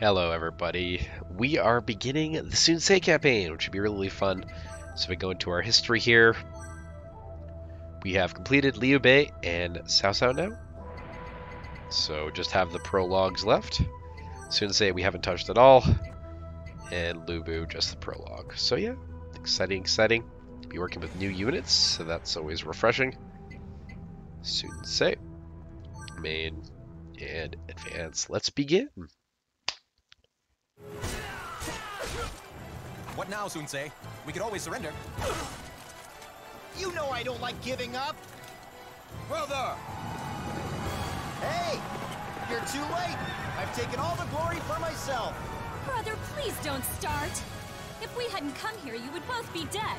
Hello everybody. We are beginning the Sun Ce campaign, which should be really fun. So we go into our history here. We have completed Liu Bei and Cao Cao now. So just have the prologues left. Sun Ce we haven't touched at all. And Lu Bu just the prologue. So yeah, exciting, exciting. Be working with new units, so that's always refreshing. Sun Ce. Main and advance. Let's begin. What now, Sun Ce? We could always surrender. You know I don't like giving up. Brother! Hey, you're too late. I've taken all the glory for myself. Brother, please don't start. If we hadn't come here, you would both be dead.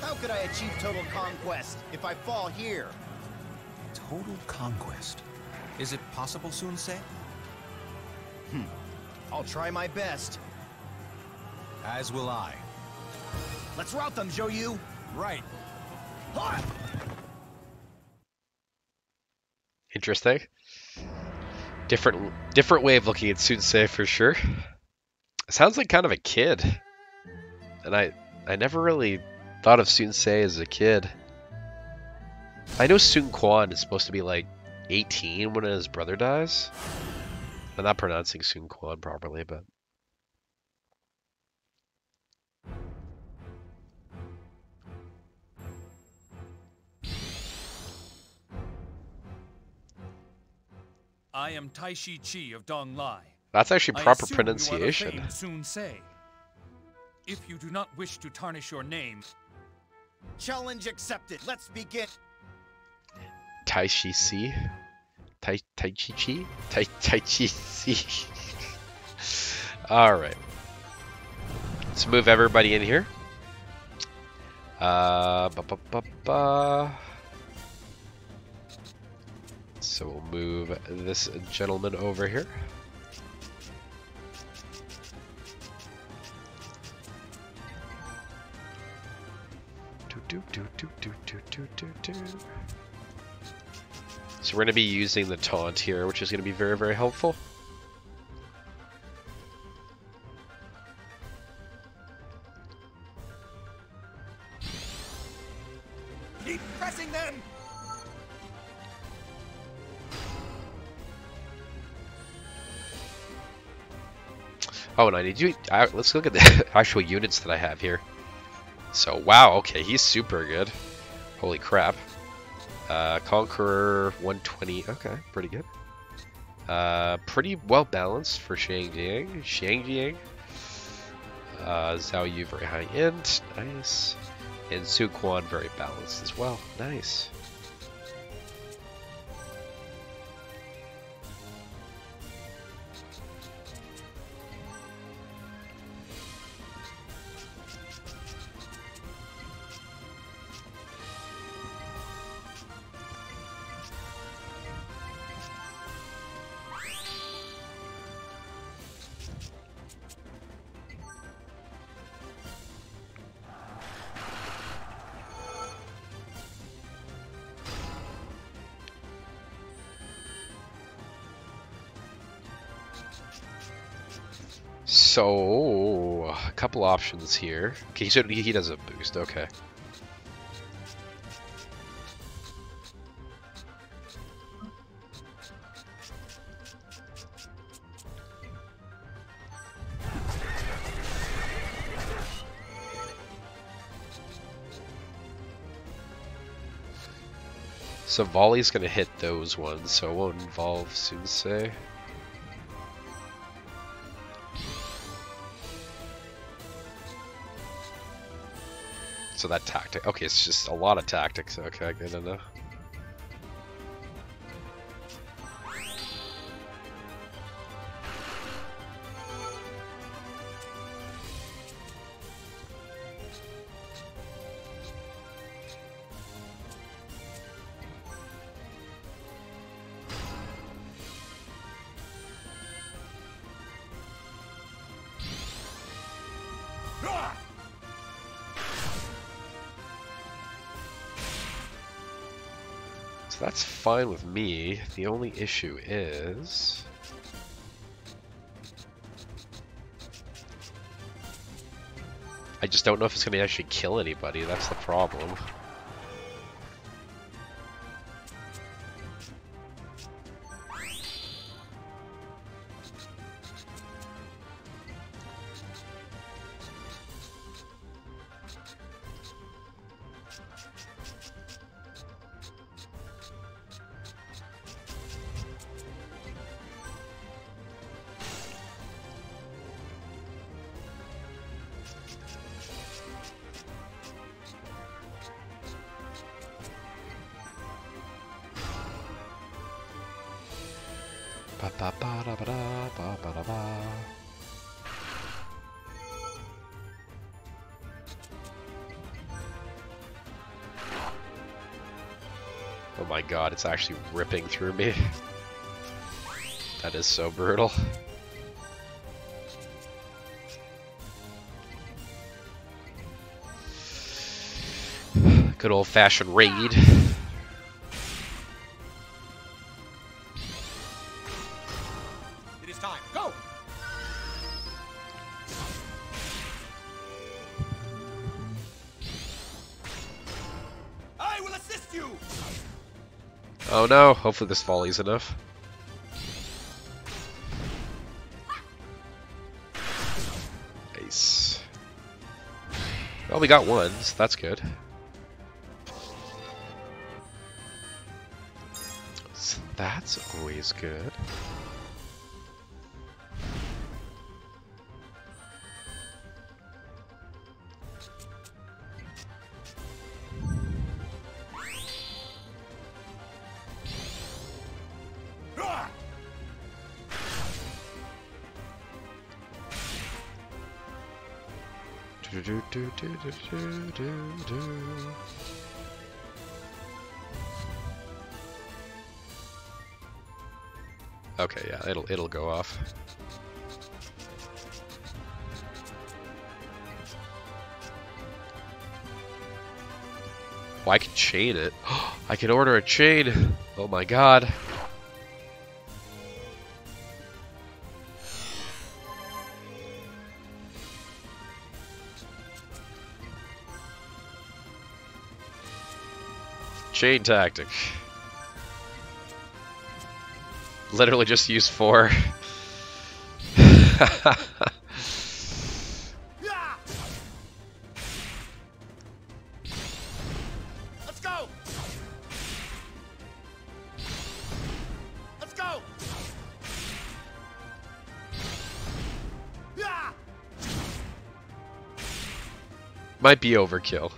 How could I achieve total conquest if I fall here? Total conquest. Is it possible, Sun Ce? I'll try my best. As will I. Let's rout them, Zhou Yu. Ha! Interesting. Different different way of looking at Sun Ce for sure. Sounds like kind of a kid. And I I never really thought of Sun Ce as a kid. I know Sun Quan is supposed to be like 18 when his brother dies. I'm not pronouncing Sun Quan properly, but I am Taishi Ci of Dong Lai. that's actually proper pronunciation. You are the famed Sun If you do not wish to tarnish your name, Challenge accepted. Let's begin. Tai Chi Si? Tai Tai Chi Chi? Tai Tai Chi Si. Alright. Let's move everybody in here. Uh ba ba ba ba. So we'll move this gentleman over here. Do do do do do do do do do. So we're going to be using the taunt here, which is going to be very, very helpful. Keep pressing them! Oh, and I need you. Uh, let's look at the actual units that I have here. So, wow, okay, he's super good. Holy crap. Uh, Conqueror 120. Okay, pretty good. Uh, pretty well balanced for Shang Jiang. Shang Jiang. Uh, Zhou Yu very high end. Nice. And Sun Quan very balanced as well. Nice. So, a couple options here. Okay, so he does a boost. Okay. So volley's gonna hit those ones, so it won't involve Sun Ce. So that tactic. Okay, it's just a lot of tactics. Okay, good to So that's fine with me. The only issue is... I just don't know if it's going to actually kill anybody. That's the problem. Ba ba ba da ba da ba ba da ba. Oh my god, it's actually ripping through me. That is so brutal. Good old fashioned raid. Oh no, hopefully this volley's enough. Nice. Well, we got ones, that's good. So that's always good. Do-do-do-do-do-do-do-do. Okay, yeah, it'll it'll go off. I can chain it. I can order a chain. Oh my god. Tactic. Literally just use four. Let's go! Let's go! Yeah! Might be overkill.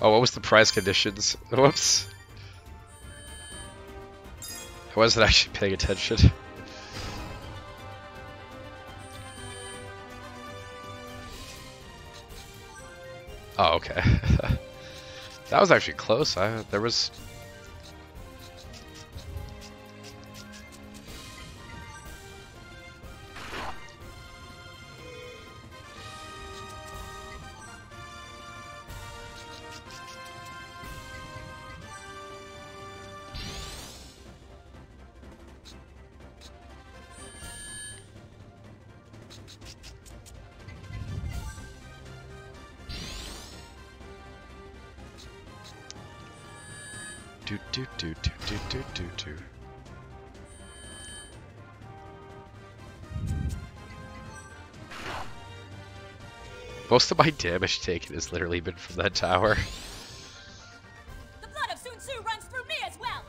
Oh, what was the prize conditions? Whoops. I wasn't actually paying attention. Oh, okay. that was actually close. I, there was... Do do do do do do do do. Most of my damage taken has literally been from that tower. The blood of Sun Tzu runs through me as well!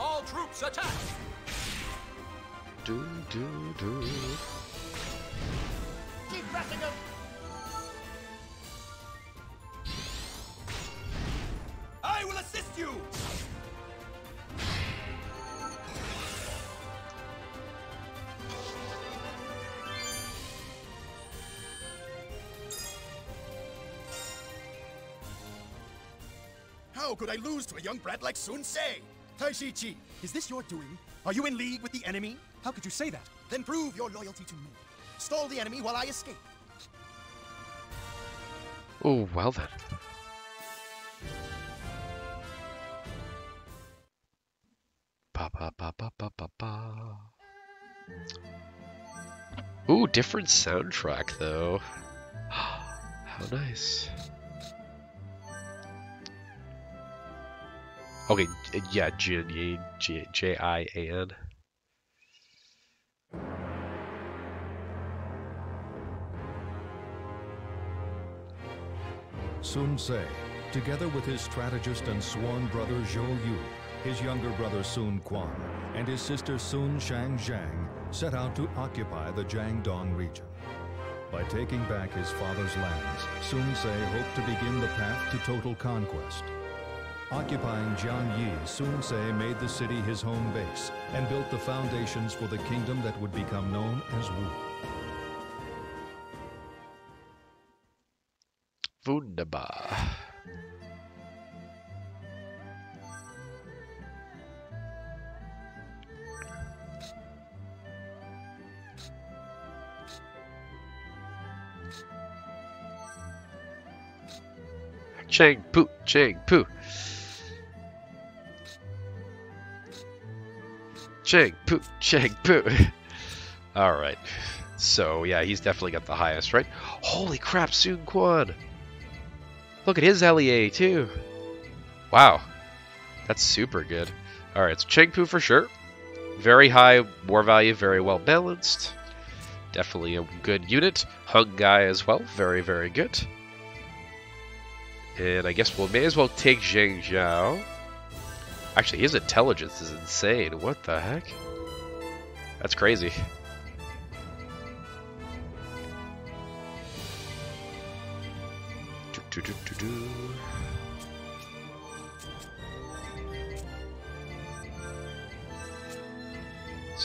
All troops attack! Do, do, do. Keep pressing him! I will assist you! How could I lose to a young brat like Sun Ce? Taishi Ci, is this your doing? Are you in league with the enemy? How could you say that? Then prove your loyalty to me. Stall the enemy while I escape. Oh, well then. Ba ba ba ba ba ba ba. Ooh, different soundtrack though. How nice. Okay, yeah, Jin Yin, J J I A N. Sun Ce, together with his strategist and sworn brother Zhou Yu, his younger brother Sun Quan, and his sister Sun Shang Xiang, set out to occupy the Jiangdong region. By taking back his father's lands, Sun Ce hoped to begin the path to total conquest. Occupying Jianye, Sun Ce made the city his home base and built the foundations for the kingdom that would become known as Wu. Wunderbar. Chang Pu, Chang Pu. Chang Pu, Chang Pu. All right. So, yeah, he's definitely got the highest, right? Holy crap, Sun Quan. Look at his LEA, too. Wow. That's super good. All right, so Chengpu for sure. Very high war value, very well balanced. Definitely a good unit. Huang Gai as well, very, very good. And I guess we may as well take Zhang Zhao. Actually, his intelligence is insane. What the heck? That's crazy. Do, do, do.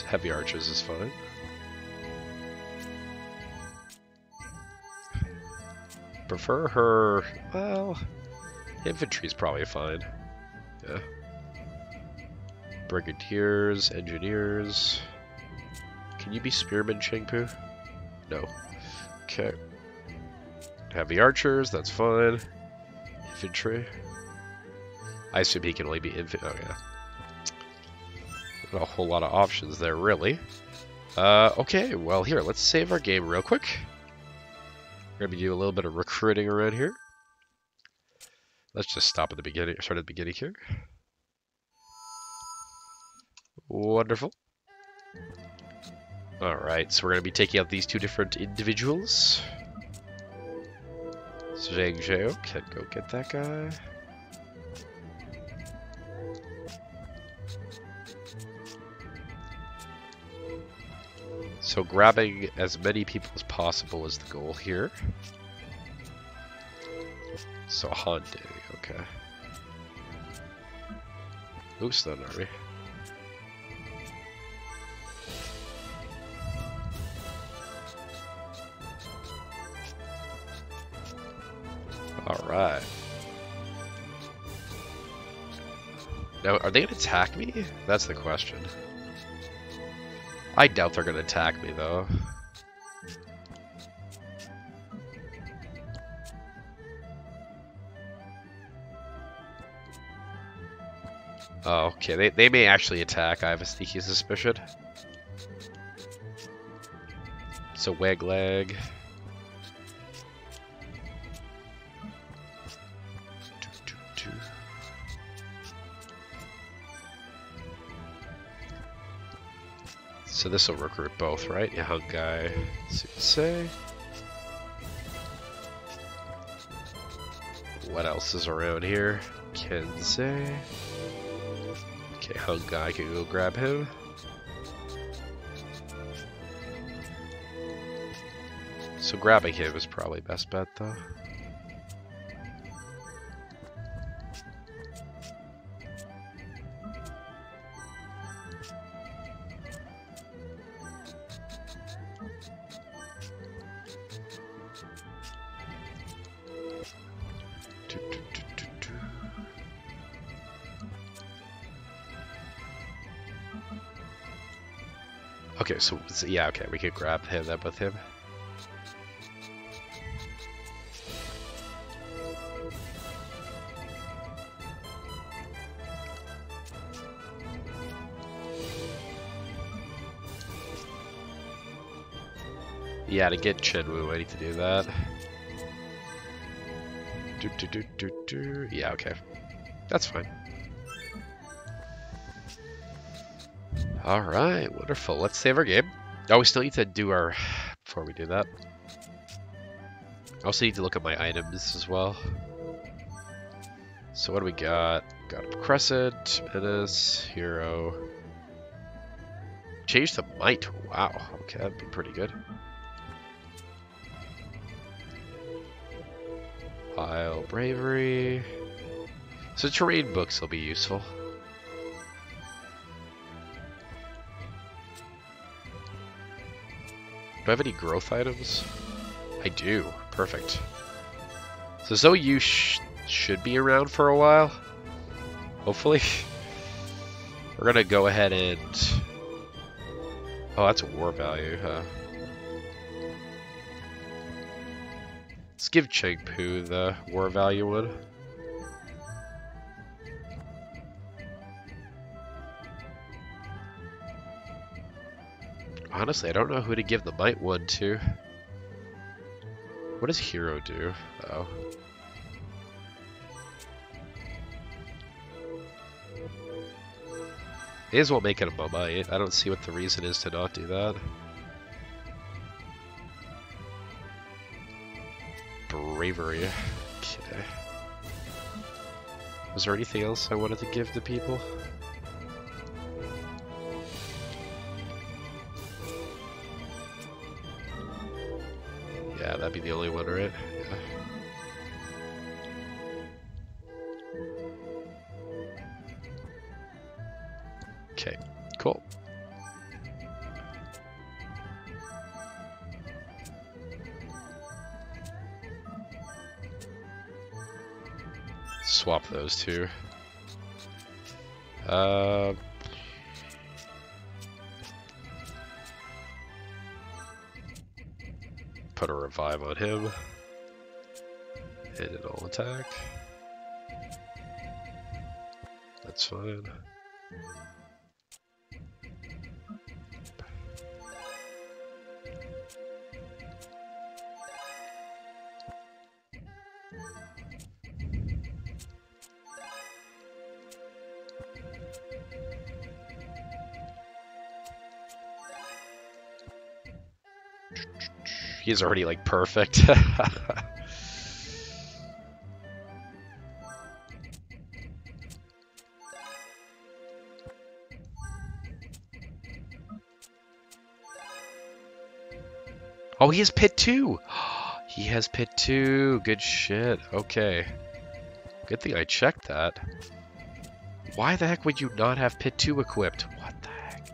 Heavy archers is fine. Prefer her. Well, infantry's probably fine. Yeah. Brigadiers, engineers. Can you be spearmen, Chengpu? No. Okay. Heavy archers, that's fine. Infantry. I assume he can only be infant. Oh, yeah. Not a whole lot of options there, really. Uh, okay, well, here, let's save our game real quick. We're going to doing a little bit of recruiting around here. Let's just stop at the beginning, start at the beginning here. Wonderful. Alright, so we're going to be taking out these two different individuals. Zhang Zhao can go get that guy. So grabbing as many people as possible is the goal here. So Han Dang, okay. Oops, not army. Alright. Now, are they going to attack me? That's the question. I doubt they're going to attack me, though. Oh, okay. They, they may actually attack. I have a sneaky suspicion. So, Wegleg. So this will recruit both, right? Yeah, Huang Gai. Say. What else is around here? Kensei. Okay, hung guy can go grab him. So grabbing him is probably best bet though. Yeah, okay, we could grab him up with him. Yeah, to get Chenwu, I need to do that. Do, do, do, do, do. Yeah, okay. That's fine. Alright, wonderful. Let's save our game. Oh, we still need to do our... Before we do that. I also need to look at my items as well. So what do we got? Got a Crescent, Menace, Hero. Change the Might. Wow. Okay, that'd be pretty good. File Bravery. So terrain books will be useful. Do I have any growth items? I do. Perfect. So Zoe sh should be around for a while. Hopefully. We're gonna go ahead and... Oh, that's a war value, huh? Let's give Chengpu the war value one. Honestly, I don't know who to give the might one to. What does hero do? Oh. May as well make it a might. I don't see what the reason is to not do that. Bravery. Okay. Was there anything else I wanted to give to people? Okay, cool. Swap those two. Uh, put a revive on him. And an all attack. That's fine. He's already like perfect. oh, he has pit two. He has pit two. Good shit. Okay. Good thing I checked that. Why the heck would you not have pit two equipped? What the heck?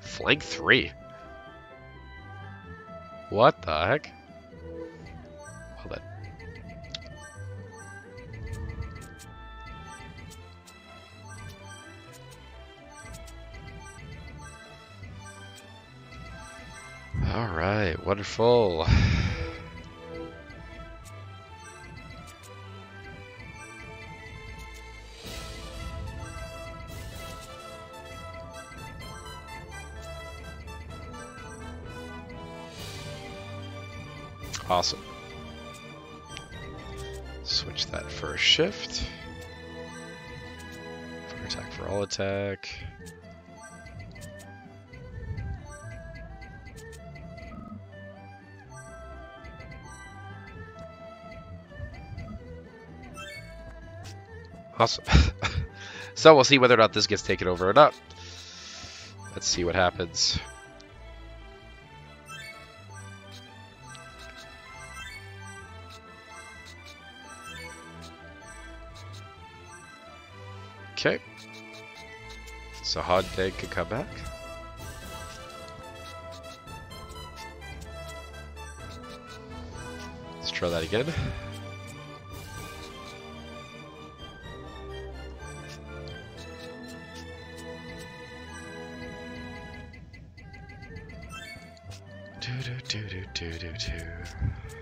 Flank three. What the heck? Hold on. Alright, wonderful. Awesome. Switch that for a shift. For attack for all attack. Awesome. so we'll see whether or not this gets taken over or not. Let's see what happens. So hard, Sahad could come back. Let's try that again. do do do do do do.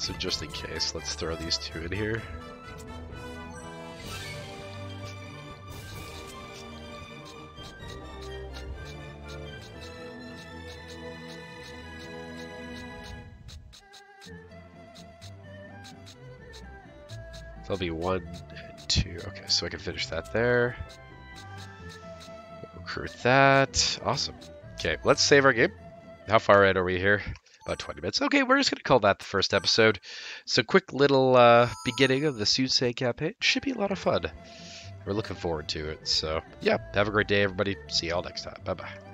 So just in case, let's throw these two in here. There'll be one and two. Okay, so I can finish that there. Recruit that. Awesome. Okay, let's save our game. How far in are we here? About 20 minutes. Okay, we're just going to call that the first episode. So, quick little uh, beginning of the Soothsay campaign. Should be a lot of fun. We're looking forward to it. So, yeah, have a great day, everybody. See y'all next time. Bye bye.